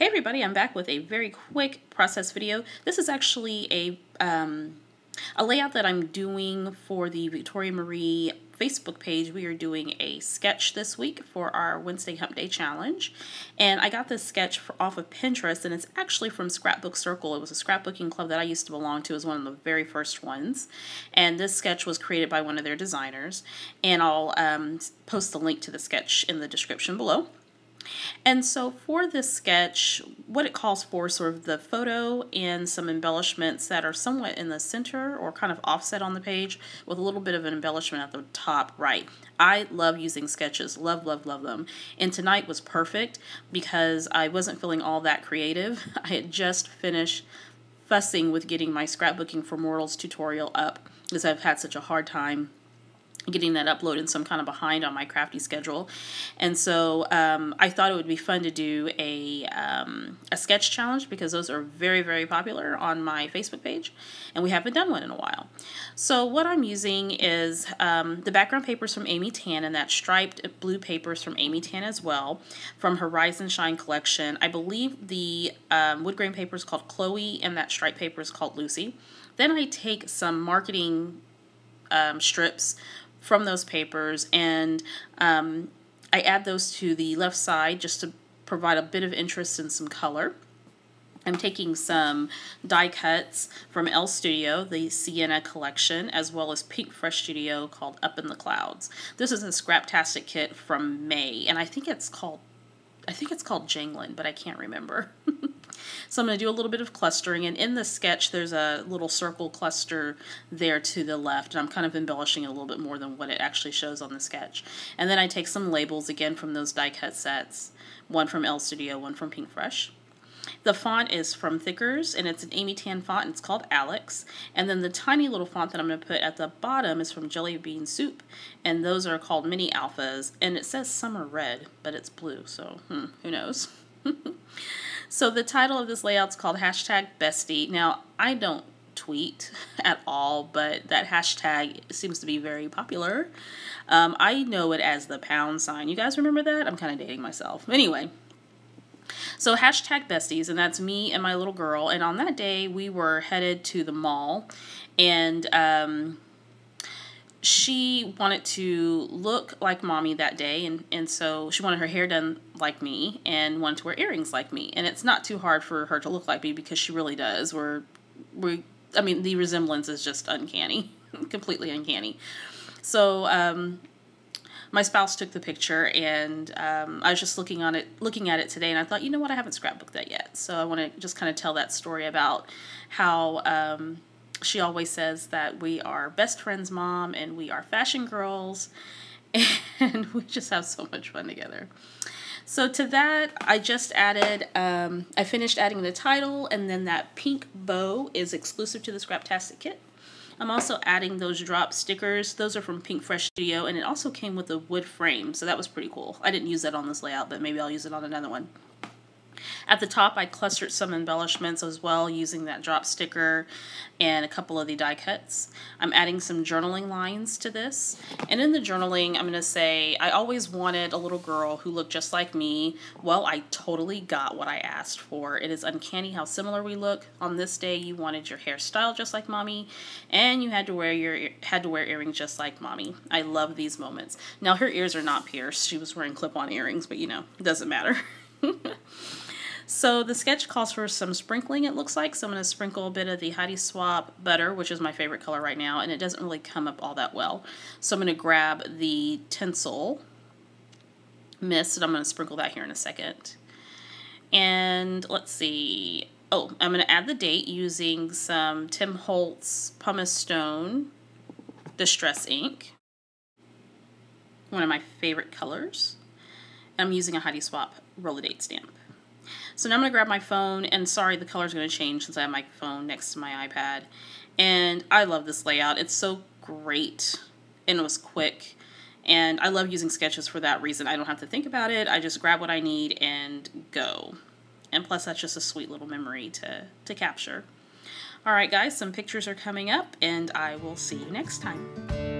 everybody, I'm back with a very quick process video. This is actually a, um, a layout that I'm doing for the Victoria Marie Facebook page. We are doing a sketch this week for our Wednesday Hump Day Challenge. And I got this sketch for, off of Pinterest, and it's actually from Scrapbook Circle. It was a scrapbooking club that I used to belong to as one of the very first ones. And this sketch was created by one of their designers. And I'll um, post the link to the sketch in the description below. And so for this sketch, what it calls for sort of the photo and some embellishments that are somewhat in the center or kind of offset on the page with a little bit of an embellishment at the top right. I love using sketches, love, love, love them. And tonight was perfect because I wasn't feeling all that creative. I had just finished fussing with getting my scrapbooking for mortals tutorial up because I've had such a hard time getting that uploaded so I'm kind of behind on my crafty schedule. And so um, I thought it would be fun to do a, um, a sketch challenge because those are very, very popular on my Facebook page and we haven't done one in a while. So what I'm using is um, the background papers from Amy Tan and that striped blue papers from Amy Tan as well from Rise and Shine collection. I believe the um, wood grain paper is called Chloe and that striped paper is called Lucy. Then I take some marketing um, strips from those papers and um, I add those to the left side just to provide a bit of interest and some color. I'm taking some die cuts from Elle Studio, the Sienna collection, as well as Pink Fresh Studio called Up in the Clouds. This is a Scraptastic kit from May, and I think it's called I think it's called Janglin, but I can't remember. so I'm going to do a little bit of clustering, and in the sketch there's a little circle cluster there to the left, and I'm kind of embellishing it a little bit more than what it actually shows on the sketch. And then I take some labels, again from those die cut sets, one from Elle Studio, one from Pink Fresh. The font is from Thickers, and it's an Amy Tan font, and it's called Alex. And then the tiny little font that I'm going to put at the bottom is from Jillibean Soup, and those are called Mini Alphas. And it says Summer Red, but it's blue, so hmm, who knows? so the title of this layout is called hashtag Bestie. Now, I don't tweet at all, but that hashtag seems to be very popular. Um, I know it as the pound sign. You guys remember that? I'm kind of dating myself. Anyway, so hashtag besties, and that's me and my little girl. And on that day, we were headed to the mall, and um, she wanted to look like mommy that day, and, and so she wanted her hair done like me and wanted to wear earrings like me. And it's not too hard for her to look like me because she really does. We're, we, I mean, the resemblance is just uncanny, completely uncanny. So, um, my spouse took the picture and um, I was just looking on it, looking at it today, and I thought, you know what, I haven't scrapbooked that yet. So I want to just kind of tell that story about how um, she always says that we are best friends, mom, and we are fashion girls, and we just have so much fun together. So to that, I just added, um, I finished adding the title, and then that pink bow is exclusive to the Scraptastic kit. I'm also adding those drop stickers. Those are from Pink Fresh Studio, and it also came with a wood frame, so that was pretty cool. I didn't use that on this layout, but maybe I'll use it on another one. At the top, I clustered some embellishments as well using that drop sticker and a couple of the die cuts. I'm adding some journaling lines to this. And in the journaling, I'm going to say, I always wanted a little girl who looked just like me. Well, I totally got what I asked for. It is uncanny how similar we look. On this day, you wanted your hairstyle just like mommy, and you had to wear your had to wear earrings just like mommy. I love these moments. Now, her ears are not pierced. She was wearing clip-on earrings, but you know, it doesn't matter. So the sketch calls for some sprinkling, it looks like. So I'm going to sprinkle a bit of the Heidi Swapp butter, which is my favorite color right now, and it doesn't really come up all that well. So I'm going to grab the tinsel mist, and I'm going to sprinkle that here in a second. And let's see. Oh, I'm going to add the date using some Tim Holtz Pumice Stone Distress Ink. One of my favorite colors. I'm using a Heidi Swapp Roll a Date stamp. So now I'm going to grab my phone, and sorry, the color's going to change since I have my phone next to my iPad. And I love this layout. It's so great, and it was quick. And I love using sketches for that reason. I don't have to think about it. I just grab what I need and go. And plus, that's just a sweet little memory to, to capture. All right, guys, some pictures are coming up, and I will see you next time.